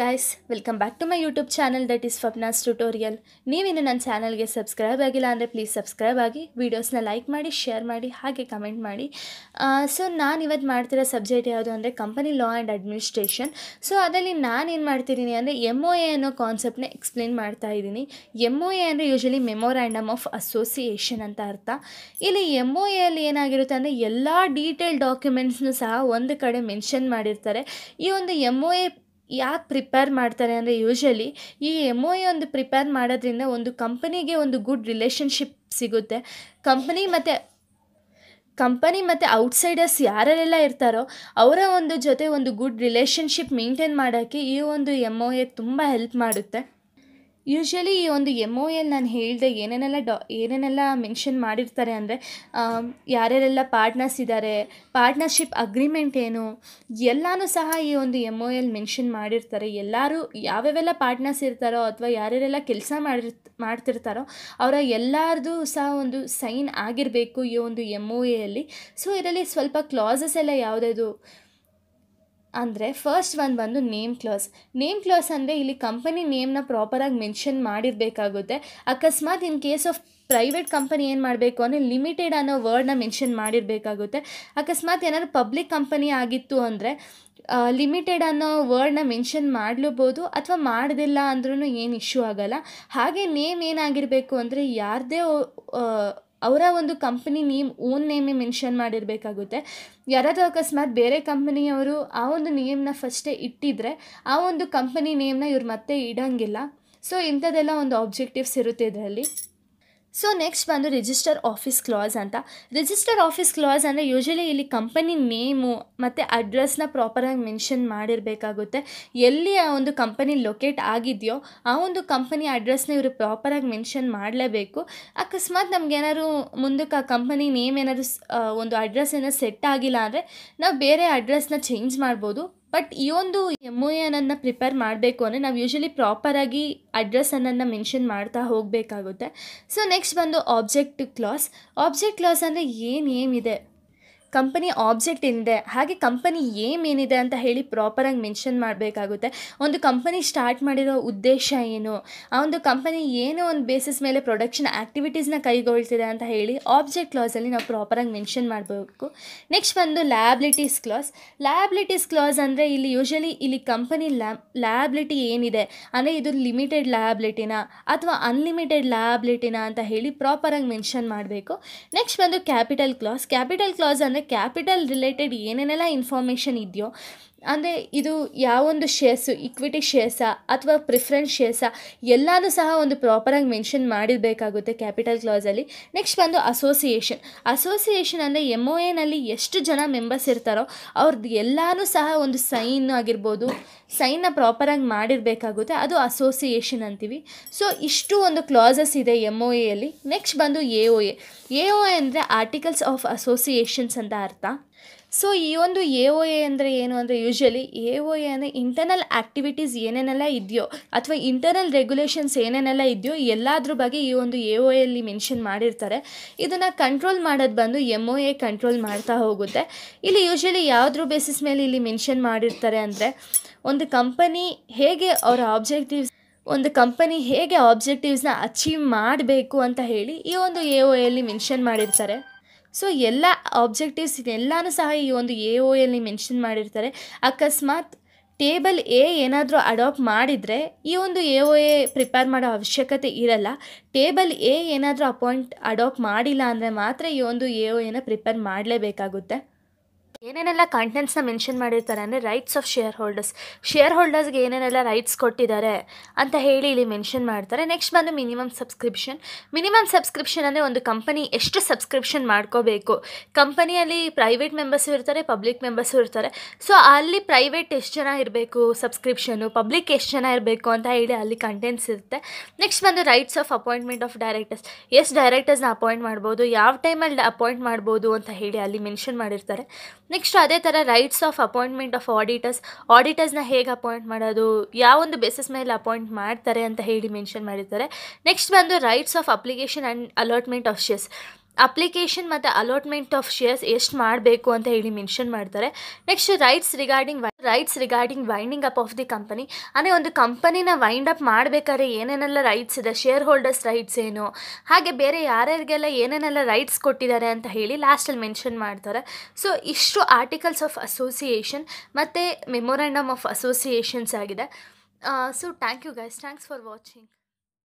Guys welcome back to my YouTube channel that is ಫಪ್ನಾಸ್ tutorial ನೀವಿನ್ನು ನನ್ನ ಚಾನಲ್ಗೆ subscribe ಆಗಿಲ್ಲ ಅಂದರೆ ಪ್ಲೀಸ್ ಸಬ್ಸ್ಕ್ರೈಬ್ ಆಗಿ ವೀಡಿಯೋಸ್ನ ಲೈಕ್ ಮಾಡಿ ಶೇರ್ ಮಾಡಿ, ಹಾಗೆ ಕಮೆಂಟ್ ಮಾಡಿ. ಸೊ ನಾನು ಇವತ್ತು ಮಾಡ್ತಿರೋ ಸಬ್ಜೆಕ್ಟ್ ಯಾವುದು ಅಂದರೆ company law and administration so ಅದರಲ್ಲಿ ನಾನು ಏನು ಮಾಡ್ತಿದ್ದೀನಿ ಅಂದರೆ ಎಂ ಒ ಎ ಅನ್ನೋ ಕಾನ್ಸೆಪ್ಟ್ನ ಎಕ್ಸ್ಪ್ಲೇನ್ ಮಾಡ್ತಾ ಇದ್ದೀನಿ. ಎಂ ಒ ಎ ಅಂದರೆ ಯೂಶಲಿ ಮೆಮೊರ್ಯಾಂಡಮ್ ಆಫ್ ಅಸೋಸಿಯೇಷನ್ ಅಂತ ಅರ್ಥ. ಇಲ್ಲಿ ಎಂ ಒ ಎಲ್ಲಿ ಏನಾಗಿರುತ್ತೆ ಅಂದರೆ ಎಲ್ಲ ಡೀಟೇಲ್ ಡಾಕ್ಯುಮೆಂಟ್ಸ್ನೂ ಸಹ ಒಂದು ಕಡೆ ಮೆನ್ಷನ್ ಮಾಡಿರ್ತಾರೆ. ಈ ಒಂದು ಎಂ ಒ ಎ ಯಾಕೆ ಪ್ರಿಪೇರ್ ಮಾಡ್ತಾರೆ ಅಂದರೆ ಯೂಶಲಿ ಈ ಎಂ ಒ ಎ ಒಂದು ಪ್ರಿಪೇರ್ ಮಾಡೋದ್ರಿಂದ ಒಂದು ಕಂಪನಿಗೆ ಒಂದು ಗುಡ್ ರಿಲೇಷನ್ಶಿಪ್ ಸಿಗುತ್ತೆ. ಕಂಪನಿ ಮತ್ತು ಕಂಪನಿ ಮತ್ತು ಔಟ್ಸೈಡರ್ಸ್ ಯಾರೆಲ್ಲ ಇರ್ತಾರೋ ಅವರ ಒಂದು ಜೊತೆ ಒಂದು ಗುಡ್ ರಿಲೇಷನ್ಶಿಪ್ ಮೇಂಟೈನ್ ಮಾಡೋಕ್ಕೆ ಈ ಒಂದು ಎಂ ಒ ಎ ತುಂಬ ಹೆಲ್ಪ್ ಮಾಡುತ್ತೆ. ಯೂಶ್ವಲಿ ಈ ಒಂದು ಎಂ ಒ ಎಲ್ ನಾನು ಹೇಳಿದೆ ಏನೇನೆಲ್ಲ ಡಾ, ಏನೇನೆಲ್ಲ ಮೆನ್ಷನ್ ಮಾಡಿರ್ತಾರೆ ಅಂದರೆ ಯಾರ್ಯಾರೆಲ್ಲ ಪಾರ್ಟ್ನರ್ಸ್ ಇದ್ದಾರೆ ಪಾರ್ಟ್ನರ್ಶಿಪ್ ಅಗ್ರಿಮೆಂಟ್ ಏನು, ಎಲ್ಲನೂ ಸಹ ಈ ಒಂದು ಎಂ ಒ ಎಲ್ ಮೆನ್ಷನ್ ಮಾಡಿರ್ತಾರೆ. ಎಲ್ಲರೂ ಯಾವ್ಯಾವೆಲ್ಲ ಪಾರ್ಟ್ನರ್ಸ್ ಇರ್ತಾರೋ ಅಥವಾ ಯಾರ್ಯಾರೆಲ್ಲ ಕೆಲಸ ಮಾಡಿರ್, ಮಾಡ್ತಿರ್ತಾರೋ ಅವರ ಎಲ್ಲರದು ಸಹ ಒಂದು ಸೈನ್ ಆಗಿರಬೇಕು ಈ ಒಂದು ಎಂ ಒ ಎಲ್ಲಿ ಸೊ ಇದರಲ್ಲಿ ಸ್ವಲ್ಪ ಕ್ಲಾಸಸ್ ಎಲ್ಲ ಯಾವುದಾದ್ರು ಅಂದರೆ ಫಸ್ಟ್ ಒಂದು ಬಂದು ನೇಮ್ ಕ್ಲಾಸ್ ನೇಮ್ ಕ್ಲಾಸ್ ಅಂದರೆ ಇಲ್ಲಿ ಕಂಪನಿ ನೇಮ್ನ ಪ್ರಾಪರಾಗಿ ಮೆನ್ಷನ್ ಮಾಡಿರಬೇಕಾಗುತ್ತೆ. ಅಕಸ್ಮಾತ್ in case of private company ಏನು ಮಾಡಬೇಕು ಅಂದರೆ ಲಿಮಿಟೆಡ್ ಅನ್ನೋ ವರ್ಡ್ನ ಮೆನ್ಷನ್ ಮಾಡಿರಬೇಕಾಗುತ್ತೆ. ಅಕಸ್ಮಾತ್ ಏನಾದ್ರು ಪಬ್ಲಿಕ್ ಕಂಪನಿ ಆಗಿತ್ತು ಅಂದರೆ ಲಿಮಿಟೆಡ್ ಅನ್ನೋ ವರ್ಡ್ನ ಮೆನ್ಷನ್ ಮಾಡಲೂಬೋದು ಅಥವಾ ಮಾಡೋದಿಲ್ಲ ಅಂದ್ರೂ ಏನು ಇಶ್ಯೂ ಆಗೋಲ್ಲ. ಹಾಗೆ ನೇಮ್ ಏನಾಗಿರಬೇಕು ಅಂದರೆ ಯಾರದೇ ಅವರ ಒಂದು ಕಂಪನಿ ನೇಮ್ ಓನ್ ನೇಮೇ ಮೆನ್ಷನ್ ಮಾಡಿರಬೇಕಾಗುತ್ತೆ. ಯಾರಾದರೂ ಅಕಸ್ಮಾತ್ ಬೇರೆ ಕಂಪನಿಯವರು ಆ ಒಂದು ನೇಮ್ನ ಫಸ್ಟೇ ಇಟ್ಟಿದ್ರೆ ಆ ಒಂದು ಕಂಪನಿ ನೇಮ್ನ ಇವ್ರು ಮತ್ತೆ ಇಡೋಂಗಿಲ್ಲ. ಸೊ ಇಂಥದ್ದೆಲ್ಲ ಒಂದು ಆಬ್ಜೆಕ್ಟಿವ್ಸ್ ಇರುತ್ತೆ ಇದರಲ್ಲಿ. ಸೊ ನೆಕ್ಸ್ಟ್ ಬಂದು ರಿಜಿಸ್ಟರ್ ಆಫೀಸ್ ಕ್ಲಾಸ್ ಅಂತ. ರಿಜಿಸ್ಟರ್ ಆಫೀಸ್ ಕ್ಲಾಸ್ ಅಂದರೆ ಯೂಶಲಿ ಇಲ್ಲಿ ಕಂಪನಿ ನೇಮು ಮತ್ತು ಅಡ್ರೆಸ್ನ ಪ್ರಾಪರಾಗಿ ಮೆನ್ಷನ್ ಮಾಡಿರಬೇಕಾಗುತ್ತೆ. ಎಲ್ಲಿ ಆ ಒಂದು ಕಂಪನಿ ಲೊಕೇಟ್ ಆಗಿದೆಯೋ ಆ ಒಂದು ಕಂಪನಿ ಅಡ್ರೆಸ್ನ ಇವರು ಪ್ರಾಪರಾಗಿ ಮೆನ್ಷನ್ ಮಾಡಲೇಬೇಕು. ಅಕಸ್ಮಾತ್ ನಮ್ಗೆ ಏನಾದ್ರು ಮುಂದಕ್ಕೆ ಆ ಕಂಪನಿ ನೇಮ್ ಏನಾದ್ರು ಒಂದು ಅಡ್ರೆಸ್ ಏನಾದ್ರು ಸೆಟ್ ಆಗಿಲ್ಲ ಅಂದರೆ ನಾವು ಬೇರೆ ಅಡ್ರೆಸ್ನ ಚೇಂಜ್ ಮಾಡ್ಬೋದು. ಬಟ್ ಈ ಒಂದು ಎಂ ಒ ಎನನ್ನು ಪ್ರಿಪೇರ್ ಮಾಡಬೇಕು ಅಂದರೆ ನಾವು ಯೂಶಲಿ ಪ್ರಾಪರಾಗಿ ಅಡ್ರೆಸ್ಸನ್ನು ಮೆನ್ಷನ್ ಮಾಡ್ತಾ ಹೋಗಬೇಕಾಗುತ್ತೆ. ಸೊ ನೆಕ್ಸ್ಟ್ ಬಂದು ಆಬ್ಜೆಕ್ಟ್ ಕ್ಲಾಸ್ ಆಬ್ಜೆಕ್ಟ್ ಕ್ಲಾಸ್ ಅಂದರೆ ಏನು, ಏನಿದೆ? ಕಂಪನಿ ಆಬ್ಜೆಕ್ಟ್ ಏನಿದೆ ಹಾಗೆ ಕಂಪನಿ ಏಮ್ ಏನಿದೆ ಅಂತ ಹೇಳಿ ಪ್ರಾಪರಾಗಿ ಮೆನ್ಷನ್ ಮಾಡಬೇಕಾಗುತ್ತೆ. ಒಂದು ಕಂಪನಿ ಸ್ಟಾರ್ಟ್ ಮಾಡಿರೋ ಉದ್ದೇಶ ಏನು? ಆ ಒಂದು ಕಂಪನಿ ಏನೋ ಒಂದು ಬೇಸಿಸ್ ಮೇಲೆ ಪ್ರೊಡಕ್ಷನ್ ಆ್ಯಕ್ಟಿವಿಟೀಸ್ನ ಕೈಗೊಳ್ತಿದೆ ಅಂತ ಹೇಳಿ ಆಬ್ಜೆಕ್ಟ್ ಕ್ಲಾಸಲ್ಲಿ ನಾವು ಪ್ರಾಪರಾಗಿ ಮೆನ್ಷನ್ ಮಾಡಬೇಕು. ನೆಕ್ಸ್ಟ್ ಬಂದು ಲ್ಯಾಬಿಲಿಟೀಸ್ ಕ್ಲಾಸ್ ಲ್ಯಾಬಿಲಿಟೀಸ್ ಕ್ಲಾಸ್ ಅಂದರೆ ಇಲ್ಲಿ ಯೂಶಲಿ ಇಲ್ಲಿ ಕಂಪನಿ ಲ್ಯಾಬ್ ಲ್ಯಾಬಿಲಿಟಿ ಏನಿದೆ? ಅಂದರೆ ಇದು ಲಿಮಿಟೆಡ್ ಲ್ಯಾಬಿಲಿಟಿನ ಅಥವಾ ಅನ್ಲಿಮಿಟೆಡ್ ಲ್ಯಾಬಿಲಿಟಿನ ಅಂತ ಹೇಳಿ ಪ್ರಾಪರಾಗಿ ಮೆನ್ಷನ್ ಮಾಡಬೇಕು. ನೆಕ್ಸ್ಟ್ ಬಂದು ಕ್ಯಾಪಿಟಲ್ ಕ್ಲಾಸ್ ಕ್ಯಾಪಿಟಲ್ ಕ್ಲಾಸ್ ಅಂದರೆ ಕ್ಯಾಪಿಟಲ್ ರಿಲೇಟೆಡ್ ಏನೇನೆಲ್ಲ ಇನ್ಫಾರ್ಮೇಷನ್ ಇದೆಯೋ ಅಂದರೆ ಇದು ಯಾವೊಂದು ಶೇರ್ಸು ಇಕ್ವಿಟಿ ಶೇರ್ಸಾ ಅಥವಾ ಪ್ರಿಫರೆನ್ಸ್ ಶೇರ್ಸಾ ಎಲ್ಲನೂ ಸಹ ಒಂದು ಪ್ರಾಪರಾಗಿ ಮೆನ್ಷನ್ ಮಾಡಿರಬೇಕಾಗುತ್ತೆ ಕ್ಯಾಪಿಟಲ್ ಕ್ಲಾಸಲ್ಲಿ ನೆಕ್ಸ್ಟ್ ಬಂದು ಅಸೋಸಿಯೇಷನ್ ಅಸೋಸಿಯೇಷನ್ ಅಂದರೆ ಎಂ ಒ ಎನಲ್ಲಿ ಎಷ್ಟು ಜನ ಮೆಂಬರ್ಸ್ ಇರ್ತಾರೋ ಅವ್ರದ್ದು ಎಲ್ಲನೂ ಸಹ ಒಂದು ಸೈನ್ ಆಗಿರ್ಬೋದು. ಸೈನ್ನ ಪ್ರಾಪರಾಗಿ ಮಾಡಿರಬೇಕಾಗುತ್ತೆ. ಅದು ಅಸೋಸಿಯೇಷನ್ ಅಂತೀವಿ. ಸೊ ಇಷ್ಟು ಒಂದು ಕ್ಲಾಸಸ್ ಇದೆ ಎಂ ಒ ಎಲ್ಲಿ ನೆಕ್ಸ್ಟ್ ಬಂದು A O A A O A ಅಂದರೆ ಆರ್ಟಿಕಲ್ಸ್ ಆಫ್ ಅಸೋಸಿಯೇಷನ್ಸ್ ಅಂತ ಅರ್ಥ. ಸೊ ಈ ಒಂದು ಎ ಒ ಎ ಅಂದರೆ ಏನು ಅಂದರೆ ಯೂಶ್ವಲಿ ಎ ಒ ಎ ಅಂದರೆ ಇಂಟರ್ನಲ್ ಆ್ಯಕ್ಟಿವಿಟೀಸ್ ಏನೇನೆಲ್ಲ ಇದೆಯೋ ಅಥವಾ ಇಂಟರ್ನಲ್ ರೆಗ್ಯುಲೇಷನ್ಸ್ ಏನೇನೆಲ್ಲ ಇದೆಯೋ ಎಲ್ಲದ್ರ ಬಗ್ಗೆ ಈ ಒಂದು ಎ ಒ ಎಲ್ಲಿ ಮೆನ್ಷನ್ ಮಾಡಿರ್ತಾರೆ. ಇದನ್ನು ಕಂಟ್ರೋಲ್ ಮಾಡೋದು ಬಂದು ಎಂ ಒ ಎ ಕಂಟ್ರೋಲ್ ಮಾಡ್ತಾ ಹೋಗುತ್ತೆ. ಇಲ್ಲಿ ಯೂಶ್ವಲಿ ಯಾವುದ್ರ ಬೇಸಿಸ್ ಮೇಲೆ ಇಲ್ಲಿ ಮೆನ್ಷನ್ ಮಾಡಿರ್ತಾರೆ ಅಂದರೆ ಒಂದು ಕಂಪನಿ ಹೇಗೆ ಅವರ ಆಬ್ಜೆಕ್ಟಿವ್ಸ್ ಒಂದು ಕಂಪನಿ ಹೇಗೆ ಆಬ್ಜೆಕ್ಟಿವ್ಸ್ನ ಅಚೀವ್ ಮಾಡಬೇಕು ಅಂತ ಹೇಳಿ ಈ ಒಂದು ಎ ಒ ಎಲ್ಲಿ ಮೆನ್ಷನ್ ಮಾಡಿರ್ತಾರೆ. ಸೊ ಎಲ್ಲ ಆಬ್ಜೆಕ್ಟಿವ್ಸ್ ಎಲ್ಲನೂ ಸಹ ಈ ಒಂದು ಎ ಒ ಎಲ್ಲಿ ಮೆನ್ಷನ್ ಮಾಡಿರ್ತಾರೆ. ಅಕಸ್ಮಾತ್ ಟೇಬಲ್ ಎ ಏನಾದರೂ ಅಡಾಪ್ಟ್ ಮಾಡಿದರೆ ಈ ಒಂದು ಎ ಒ ಎ ಪ್ರಿಪೇರ್ ಮಾಡೋ ಅವಶ್ಯಕತೆ ಇರಲ್ಲ. ಟೇಬಲ್ ಎ ಏನಾದರೂ ಅಪಾಯಿಂಟ್ ಅಡಾಪ್ಟ್ ಮಾಡಿಲ್ಲ ಅಂದರೆ ಮಾತ್ರ ಈ ಒಂದು ಎ ಒ ಎನ ಪ್ರಿಪೇರ್ ಮಾಡಲೇಬೇಕಾಗುತ್ತೆ. ಏನೇನೆಲ್ಲ ಕಂಟೆಂಟ್ಸ್ನ ಮೆನ್ಷನ್ ಮಾಡಿರ್ತಾರೆ ಅಂದರೆ rights of share holders share ಹೋಲ್ಡರ್ಸ್ಗೆ ಏನೇನೆಲ್ಲ ರೈಟ್ಸ್ ಕೊಟ್ಟಿದ್ದಾರೆ ಅಂತ ಹೇಳಿ ಇಲ್ಲಿ ಮೆನ್ಷನ್ ಮಾಡ್ತಾರೆ. ನೆಕ್ಸ್ಟ್ ಬಂದು ಮಿನಿಮಮ್ ಸಬ್ಸ್ಕ್ರಿಪ್ಷನ್ ಮಿನಿಮಮ್ ಸಬ್ಸ್ಕ್ರಿಪ್ಷನ್ ಅಂದರೆ ಒಂದು ಕಂಪನಿ ಎಷ್ಟು ಸಬ್ಸ್ಕ್ರಿಪ್ಷನ್ ಮಾಡ್ಕೋಬೇಕು. ಕಂಪನಿಯಲ್ಲಿ ಪ್ರೈವೇಟ್ ಮೆಂಬರ್ಸು ಇರ್ತಾರೆ ಪಬ್ಲಿಕ್ ಮೆಂಬರ್ಸು ಇರ್ತಾರೆ. ಸೊ ಅಲ್ಲಿ ಪ್ರೈವೇಟ್ ಎಷ್ಟು ಜನ ಇರಬೇಕು ಸಬ್ಸ್ಕ್ರಿಪ್ಷನು ಪಬ್ಲಿಕ್ ಎಷ್ಟು ಜನ ಇರಬೇಕು ಅಂತ ಹೇಳಿ ಅಲ್ಲಿ ಕಂಟೆಂಟ್ಸ್ ಇರುತ್ತೆ. ನೆಕ್ಸ್ಟ್ ಬಂದು rights of appointment of directors ಎಷ್ಟು ಡೈರೆಕ್ಟರ್ಸ್ನ ಅಪಾಯಿಂಟ್ ಮಾಡ್ಬೋದು? ಯಾವ ಟೈಮಲ್ಲಿ ಅಪಾಯಿಂಟ್ ಮಾಡ್ಬೋದು ಅಂತ ಹೇಳಿ ಅಲ್ಲಿ ಮೆನ್ಷನ್ ಮಾಡಿರ್ತಾರೆ. ನೆಕ್ಸ್ಟ್ ಅದೇ ಥರ rights of appointment of auditors ಆಡಿಟರ್ಸ್ನ ಹೇಗೆ ಅಪಾಯಿಂಟ್ ಮಾಡೋದು? ಯಾವೊಂದು ಬೇಸಿಸ್ ಮೇಲೆ ಅಪಾಯಿಂಟ್ ಮಾಡ್ತಾರೆ ಅಂತ ಹೇಳಿ ಮೆನ್ಷನ್ ಮಾಡಿರ್ತಾರೆ ನೆಕ್ಸ್ಟ್ ಬಂದು rights of application and allotment of shares application ಮತ್ತು ಅಲಾಟ್ಮೆಂಟ್ ಆಫ್ ಶೇರ್ಸ್ ಎಷ್ಟು ಮಾಡಬೇಕು ಅಂತ ಹೇಳಿ ಮೆನ್ಷನ್ ಮಾಡ್ತಾರೆ next rights regarding rights regarding winding up of the company ಅಂದರೆ ಒಂದು ಕಂಪನಿನ ವೈಂಡ್ ಅಪ್ ಮಾಡಬೇಕಾದ್ರೆ ಏನೇನೆಲ್ಲ ರೈಟ್ಸ್ ಇದೆ ಶೇರ್ ಹೋಲ್ಡರ್ಸ್ ರೈಟ್ಸ್ ಏನು, ಹಾಗೆ ಬೇರೆ ಯಾರ್ಯಾರಿಗೆಲ್ಲ ಏನೇನೆಲ್ಲ ರೈಟ್ಸ್ ಕೊಟ್ಟಿದ್ದಾರೆ ಅಂತ ಹೇಳಿ ಲಾಸ್ಟಲ್ಲಿ ಮೆನ್ಷನ್ ಮಾಡ್ತಾರೆ. ಸೊ ಇಷ್ಟು ಆರ್ಟಿಕಲ್ಸ್ ಆಫ್ ಅಸೋಸಿಯೇಷನ್ ಮತ್ತು ಮೆಮೊರಾಂಡಮ್ ಆಫ್ ಅಸೋಸಿಯೇಷನ್ಸ್ ಆಗಿದೆ. So thank you guys thanks for watching